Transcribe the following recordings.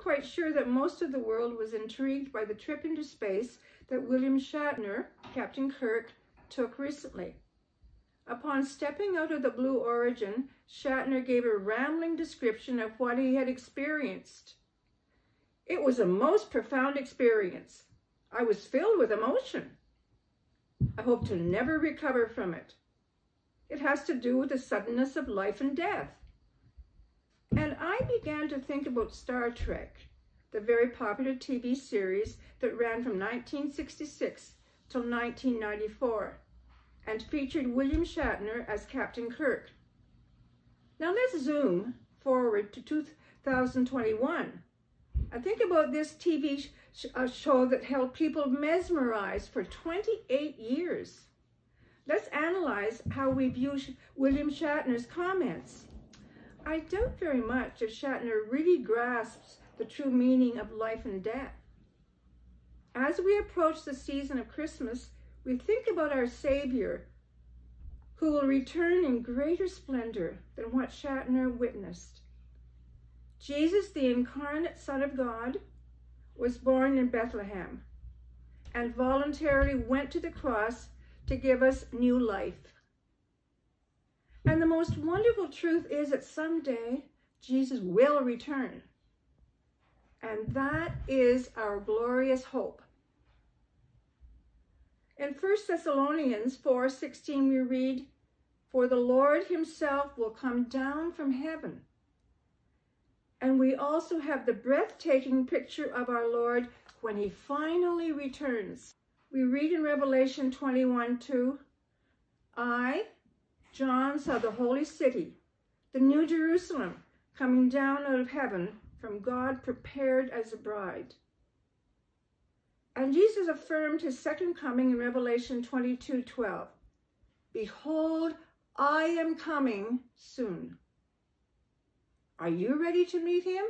quite sure that most of the world was intrigued by the trip into space that William Shatner, Captain Kirk, took recently. Upon stepping out of the Blue Origin, Shatner gave a rambling description of what he had experienced. It was a most profound experience. I was filled with emotion. I hope to never recover from it. It has to do with the suddenness of life and death. And I began to think about Star Trek, the very popular TV series that ran from 1966 till 1994 and featured William Shatner as Captain Kirk. Now let's zoom forward to 2021 and think about this TV sh uh, show that held people mesmerized for 28 years. Let's analyze how we view William Shatner's comments. I doubt very much if Shatner really grasps the true meaning of life and death. As we approach the season of Christmas, we think about our Savior, who will return in greater splendor than what Shatner witnessed. Jesus, the incarnate Son of God, was born in Bethlehem and voluntarily went to the cross to give us new life. And the most wonderful truth is that someday Jesus will return. And that is our glorious hope. In 1 Thessalonians 4:16 we read, "For the Lord himself will come down from heaven." And we also have the breathtaking picture of our Lord when he finally returns. We read in Revelation 21:2, I, John, saw the holy city, the new Jerusalem, coming down out of heaven from God prepared as a bride. And Jesus affirmed his second coming in Revelation 22, 12. Behold, I am coming soon. Are you ready to meet him?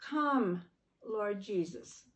Come, Lord Jesus.